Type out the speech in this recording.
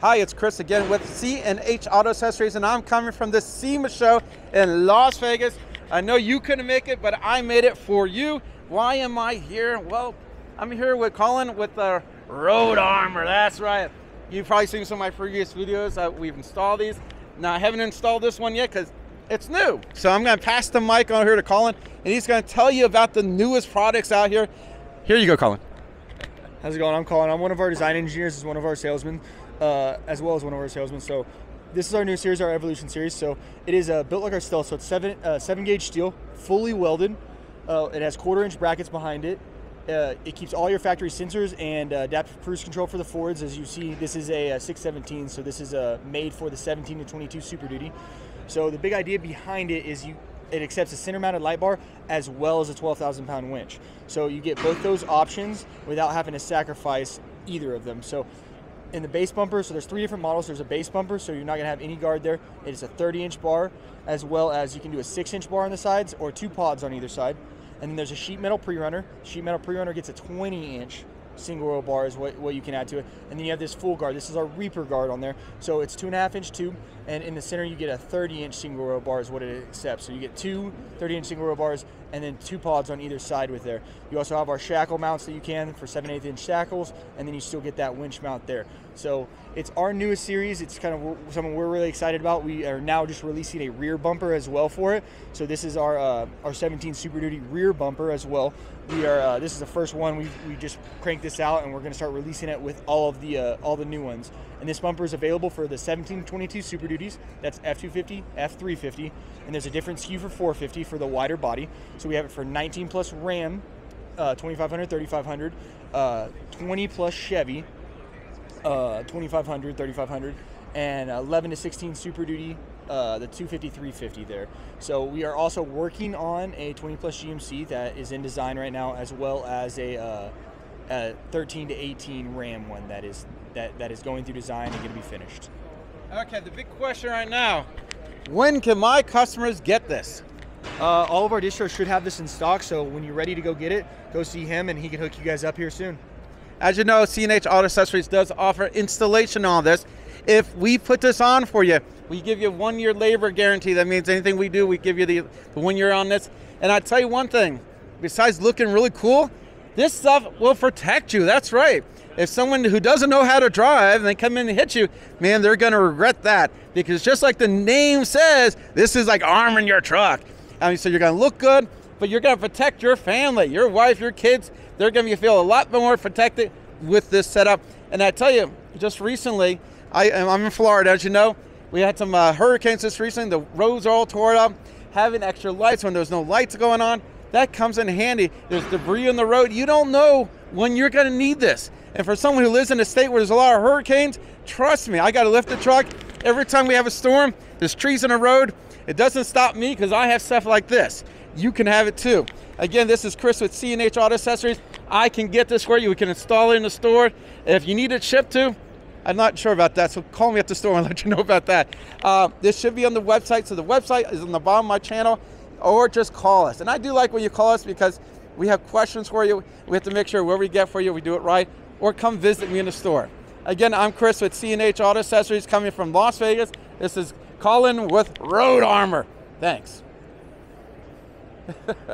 Hi, it's Chris again with C&H Auto Accessories, and I'm coming from the SEMA show in Las Vegas. I know you couldn't make it, but I made it for you. Why am I here? Well, I'm here with Colin with the Road Armor. That's right. You've probably seen some of my previous videos that we've installed these. Now, I haven't installed this one yet because it's new. So I'm going to pass the mic on here to Colin, and he's going to tell you about the newest products out here. Here you go, Colin. How's it going? I'm Colin. I'm one of our design engineers. Is one of our salesmen, uh, as well as one of our salesmen. So this is our new series, our Evolution series. So it is uh, built like our Stealth. So it's seven uh, seven gauge steel, fully welded. Uh, it has quarter inch brackets behind it. Uh, it keeps all your factory sensors and uh, adaptive cruise control for the Fords. As you see, this is a, a 617, so this is made for the 17 to 22 Super Duty. So the big idea behind it is you it accepts a center mounted light bar as well as a 12,000 pound winch. So you get both those options without having to sacrifice either of them. So in the base bumper, so there's three different models. There's a base bumper, so you're not gonna have any guard there. It is a 30 inch bar, as well as you can do a six inch bar on the sides or two pods on either side. And then there's a sheet metal pre-runner. Sheet metal pre-runner gets a 20 inch single row bar is what, what you can add to it. And then you have this full guard. This is our Reaper guard on there. So it's two and a half inch tube, and in the center you get a 30 inch single row bar is what it accepts. So you get two 30 inch single row bars and then two pods on either side with there. You also have our shackle mounts that you can for 7 8 inch shackles, and then you still get that winch mount there. So it's our newest series. It's kind of something we're really excited about. We are now just releasing a rear bumper as well for it. So this is our uh, our 17 Super Duty rear bumper as well. We are uh, this is the first one we we just cranked this out, and we're going to start releasing it with all of the uh, all the new ones. And this bumper is available for the 1722 Super Duties. That's F250, F350, and there's a different SKU for 450 for the wider body. So we have it for 19 plus Ram, uh, 2500, 3500, uh, 20 plus Chevy, uh, 2500, 3500, and 11 to 16 Super Duty, uh, the 250, 350 there. So we are also working on a 20 plus GMC that is in design right now, as well as a, uh, a 13 to 18 Ram one that is that, that is going through design and going to be finished. Okay, the big question right now, when can my customers get this? Uh, all of our distros should have this in stock, so when you're ready to go get it, go see him and he can hook you guys up here soon. As you know, C&H Auto Accessories does offer installation on this. If we put this on for you, we give you a one year labor guarantee. That means anything we do, we give you the, the one year on this. And I tell you one thing, besides looking really cool, this stuff will protect you. That's right. If someone who doesn't know how to drive and they come in and hit you, man, they're going to regret that because just like the name says, this is like arming your truck. I mean, so you're going to look good, but you're going to protect your family, your wife, your kids. They're going to feel a lot more protected with this setup. And I tell you, just recently, I, I'm in Florida, as you know. We had some uh, hurricanes just recently. The roads are all torn up. Having extra lights when there's no lights going on, that comes in handy. There's debris on the road. You don't know when you're going to need this. And for someone who lives in a state where there's a lot of hurricanes, trust me, I got to lift the truck. Every time we have a storm, there's trees in the road. It doesn't stop me because I have stuff like this. You can have it too. Again, this is Chris with C&H Auto Accessories. I can get this for you. We can install it in the store. If you need it shipped to, I'm not sure about that, so call me at the store and let you know about that. Uh, this should be on the website, so the website is on the bottom of my channel, or just call us. And I do like when you call us because we have questions for you. We have to make sure where we get for you, we do it right, or come visit me in the store. Again, I'm Chris with C&H Auto Accessories coming from Las Vegas. This is Colin with Road Armor. Thanks.